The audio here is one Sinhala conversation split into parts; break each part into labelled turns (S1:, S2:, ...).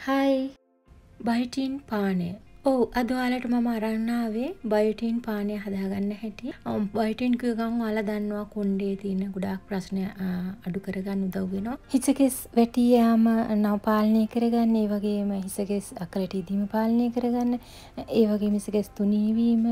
S1: හයි බයිටින් පානය ඔව් අද ඔයාලට මම අරන් ආවේ බයොටින් පානය හදාගන්න හැටි. බයොටින් කිව්ව ගමන් ඔයාලා දන්නවා කොණ්ඩේ තියෙන ගොඩාක් ප්‍රශ්න අඩු කරගන්න උදව් වෙනවා. හිසකෙස් වැටී යාම නව පාලනය කරගන්න, ඒ වගේම හිසකෙස් අකලට ඉදීම පාලනය කරගන්න, ඒ වගේම හිසකෙස් තුනී වීම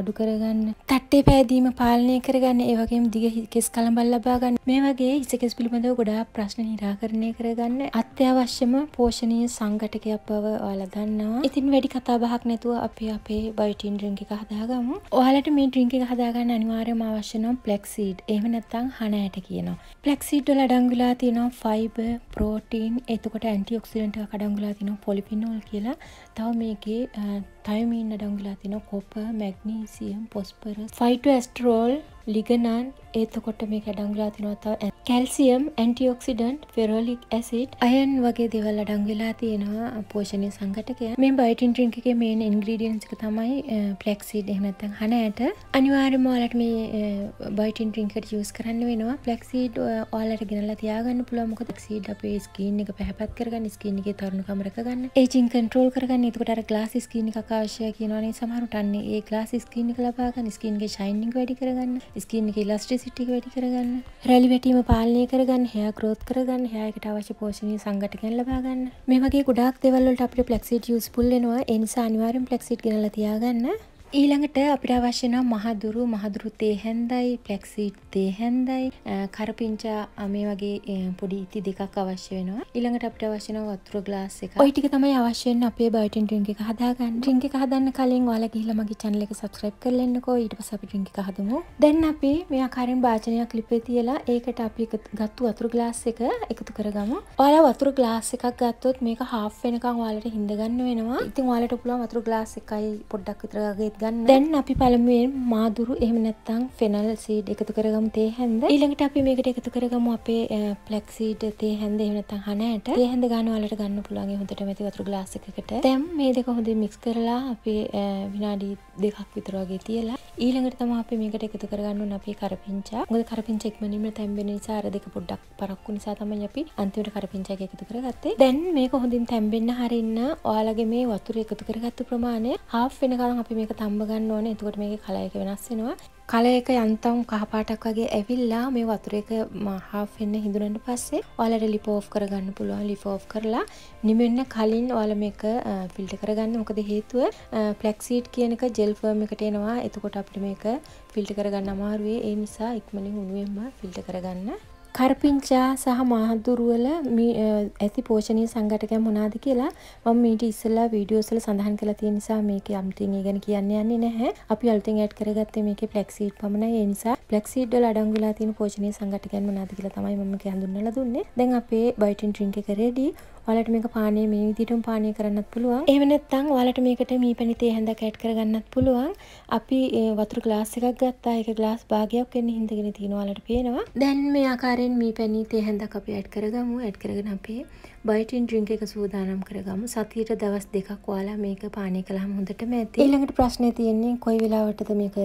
S1: අඩු කරගන්න, තට්ටේ පෑදීම පාලනය කරගන්න, ඒ වගේම දිග කෙස් කලබල් ලබා ගන්න. මේ වගේ හිසකෙස් පිළිබඳව ගොඩාක් ප්‍රශ්න නිරාකරණය කරගන්න අත්‍යවශ්‍යම පෝෂණීය සංඝටකයක් බව ඔයාලා දන්නවා. ඉතින් වැඩි කතා බහක් නැතුව අපි අපේ බයිටින් ඩ්‍රින්ක් එක හදාගමු. ඔයාලට මේ ඩ්‍රින්ක් එක හදාගන්න අනිවාර්යයෙන්ම අවශ්‍ය නම් ෆ්ලැක්සීඩ්. එහෙම නැත්නම් හන ඇට කියනවා. ෆ්ලැක්සීඩ් වල අඩංගු වෙලා තියෙනවා ෆයිබර්, ප්‍රෝටීන්, එතකොට ඇන්ටිඔක්සිඩන්ට් එකක් අඩංගු වෙලා තියෙනවා පොලිෆිනෝල් කියලා. තව මේකේ තයමීන් අඩංගු වෙලා තියෙනවා copper, magnesium, phosphorus, phytosterol, lignan ඒතකොට මේ අඩංගුලා තිනවා තව කැල්සියම් ඇන්ටිඔක්සිඩන්ට් ෆෙරෝලික් ඇසිඩ් අයන් වගේ දේවල් අඩංගු වෙලා තියෙනවා පෝෂණය සංඝටකය මේ බයිටින් ඩ්‍රින්ක් එකේ මේන් ඉන්ග්‍රීඩියන්ට්ස් එක තමයි ෆ්ලැක්සීඩ් එහෙම නැත්නම් හන ඇට. අනිවාර්යයෙන්ම ඔයාලට මේ බයිටින් ඩ්‍රින්ක් එකට යූස් කරන්න වෙනවා. ෆ්ලැක්සීඩ් ඔයාලට ගෙනල්ලා තියාගන්න පුළුවන්. මොකද ෆ්ලැක්සීඩ් අපේ ස්කින් එක පැහැපත් කරගන්න ස්කින් එකේ තරුණකම රැකගන්න ඒජින් කන්ට්‍රෝල් කරගන්න. එතකොට අර ග්ලාස් ස්කින් එකක් අවශ්‍යයි කියනවනේ සමහරුට අන්නේ ඒ ග්ලාස් ස්කින් එක ලබා ගන්න. ස්කින් එකේ ෂයිනින් වැඩි කරගන්න. ස්කින් එකේ ඉලස්ට්‍රිසිටි වැඩි කරගන්න. රැලි වැටීම පාලනය කරගන්න හෑ ග්‍රෝත් කරගන්න හෑකට අවශ්‍ය පෝෂණය සංගටකයන් ලබා ගන්න. මේ වගේ ගොඩක් දෙවල් වලට අපිට ෆ්ලෙක්සිඩ් යූස්ෆුල් වෙනවා. ඒ නිසා අනිවාර්යෙන් ෆ්ලෙක්සිඩ් ගෙනලා තියාගන්න. ඊළඟට අපිට අවශ්‍ය නම් මහදුරු මහදුරු තේ හැන්දයි ෆ්ලැක්සීඩ් තේ හැන්දයි කරපිංචා මේ වගේ පොඩි ඉති දෙකක් අවශ්‍ය වෙනවා. ඊළඟට අපිට අවශ්‍ය නම් වතුර ග්ලාස් එක ඔය ටික තමයි අවශ්‍ය වෙන්නේ අපේ බයොටින් ඩ්‍රින්ක් එක හදාගන්න. ඩ්‍රින්ක් එක හදන්න කලින් ඔයාලා ගිහිල්ලා මගේ channel එක subscribe කරලා ඉන්නකෝ ඊට පස්සේ අපි ඩ්‍රින්ක් එක හදමු. දැන් අපි මේ ආකාරයෙන් භාජනයක් ලිපේ තියලා ඒකට අපි ගත්තු වතුර ග්ලාස් එක එකතු කරගමු. ඔයාලා වතුර ග්ලාස් එකක් ගත්තොත් මේක half වෙනකන් ඔයාලට හිඳ ගන්න වෙනවා. ඉතින් ඔයාලට පුළුවන් වතුර ග්ලාස් එකයි පොඩ්ඩක් විතර වගේ ගන්න. දැන් අපි පළමුවෙන් මාදුරු එහෙම නැත්නම් ෆෙනල් සීඩ් එකතු කරගමු තේ හැන්ද. ඊළඟට අපි මේකට එකතු කරගමු අපේ ෆ්ලැක් සීඩ් තේ හැන්ද එහෙම නැත්නම් හනෑට. තේ හැන්ද ගන්න ඒ හොඳට මැති වතුර ග්ලාස් එකකට. දැන් මේ දෙක හොඳින් මික්ස් කරලා අපි විනාඩි දෙකක් විතර වගේ තියලා ඊළඟට තමයි අපි මේකට එකතු කරගන්න අපේ කරපිංචා. මොකද කරපිංචා ඉක්මනින්ම තැම්බෙන නිසා අර දෙක පොඩ්ඩක් පරක්කු නිසා තමයි අපි අන්තිමට කරපිංචා එක එකතු කරගත්තේ. දැන් මේක හොඳින් තැම්බෙන්න හරින්න ඔයාලගේ මේ වතුර එකතු කරගත්තු ප්‍රමාණය half වෙනකන් අපි මේක තම්බ ගන්න ඕනේ. එතකොට මේකේ කලර් එක වෙනස් වෙනවා. කලර් එක යන්තම් කහපාටක් වගේ ඇවිල්ලා මේ වතුර එක half වෙන්න හිඳුනට පස්සේ ඔයාලට ලිප් ඕෆ් කරගන්න පුළුවන්. ලිප් ඕෆ් කරලා නිමෙන්න කලින් ඔයාලා මේක ෆිල්ටර් කරගන්න. මොකද හේතුව ෆ්ලැක්සීඩ් කියන එක ජෙල් ෆර්ම් එකට එනවා. එතකොට අපිට මේක ෆිල්ටර් කරගන්න අමාරුයි. ඒ නිසා ඉක්මනින් උණුවෙන්ම ෆිල්ටර් කරගන්න. කරපිංචා සහ මාහදුරුවල ඇති පෝෂණීය සංඝටකයන් මොනවාද කියලා මම මීට ඉස්සෙල්ලා වීඩියෝස් වල සඳහන් කරලා තියෙන නිසා මේකේ අම්තින් ඒ ගැන කියන්න යන්නේ නැහැ. අපි අලුතෙන් ඇඩ් කරගත්තේ මේකේ ෆ්ලැක්සීඩ් පමණයි. ඒ නිසා ෆ්ලැක්සීඩ් වල අඩංගු වෙලා තියෙන පෝෂණීය සංඝටකයන් මොනවාද කියලා තමයි මම මේක හඳුන්වලා දුන්නේ. දැන් අපේ බයිටින් ඩ්‍රින්ක් එක රෙඩි. ඔයාලට මේක පානය මේ විදිහටම පානය කරන්නත් පුළුවන්. එහෙම නැත්නම් ඔයාලට මේකට මීපැණි තේ හැඳක් ඇඩ් කරගන්නත් පුළුවන්. අපි වතුර ග්ලාස් එකක් ගත්තා. ඒක ග්ලාස් භාගයක් වෙන්න හින්දගෙන තියෙනවා ඔයාලට පේනවා. දැන් මේ ආකාරයෙන් මීපැණි තේ හැඳක් අපි ඇඩ් කරගමු. ඇඩ් කරගෙන අපේ බයිටින් ඩ්‍රින්ක් එක සූදානම් කරගමු. සතියට දවස් දෙකක් ඔයාලා මේක පානය කළාම හොඳටම ඇති. ඊළඟට ප්‍රශ්නේ තියෙන්නේ කොයි වෙලාවටද මේක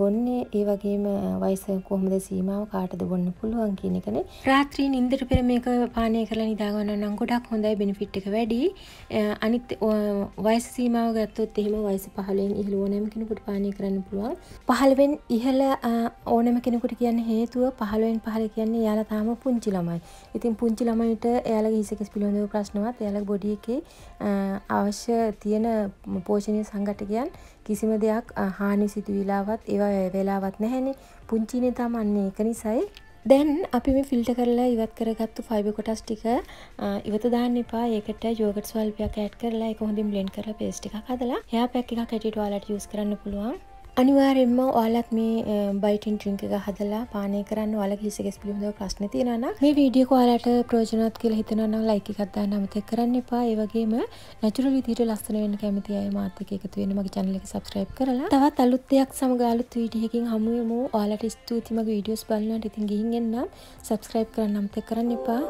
S1: බොන්නේ? ඒ වගේම වයස කොහොමද සීමාව කාටද බොන්න පුළුවන් කියන එකනේ. රාත්‍රී නිින්දට පෙර මේක පානය කරලා නිදා ගන්න නම් ගොඩක් හොඳයි බෙනිෆිට් එක වැඩි. අනිත් වයස සීමාව ගත්තොත් එහෙම වයස 15න් ඉහළ ඕනෑම කෙනෙකුට පානය කරන්න පුළුවන්. 15න් ඉහළ ඕනෑම කෙනෙකුට කියන්න හේතුව 15න් පහළ කියන්නේ එයාලා තාම පුංචි ළමයි. ඉතින් පුංචි ළමයිට එයාලගේ හිසකෙස් පිළිබඳව ප්‍රශ්නවත් එයාලගේ බොඩි එකේ අවශ්‍ය තියෙන පෝෂණීය සංඝටකයන් කිසිම දෙයක් හානි සිදුවිලාවත් ඒවා වෙලාවත් නැහැනේ. පුංචිනේ තමන්නේ ඒක නිසායි දැන් අපි මේ ෆිල්ටර් කරලා ඉවත් කරගත්තු ෆයිබර් කොටස් ටික ඉවත දාන්න එපා. ඒකට යෝගට් ස්වල්පයක් ඇඩ් කරලා ඒක හොඳින් බ්ලෙන්ඩ් කරලා පේස්ට් එකක් හදලා හෙයා පැක් එකක් හැටියට ඔයාලට යූස් කරන්න පුළුවන්. අනිවාර්යෙන්ම ඔයාලත් මේ බයිටින් ඩ්‍රින්ක් එක හදලා පානය කරන්න ඔයාලගේ හිසකෙස් පිළිබඳව ප්‍රශ්න තියෙනවා නම් මේ වීඩියෝ එක ඔයාලට ප්‍රයෝජනවත් කියලා හිතනවා නම් ලයික් එකක් දාන්න අමතක කරන්න එපා. ඒ වගේම නැචරල් විදිහට ලස්සන වෙන්න කැමති අය මාත් එක්ක එකතු වෙන්න මගේ channel එක subscribe කරලා තවත් අලුත් දෙයක් සමග අලුත් වීඩියෝ එකකින් හමු වෙමු. ඔයාලට ස්තුතියි මගේ වීඩියෝස් බලනකොට. ඉතින් ගිහින් එන්නම් subscribe කරන්න අමතක කරන්න එපා.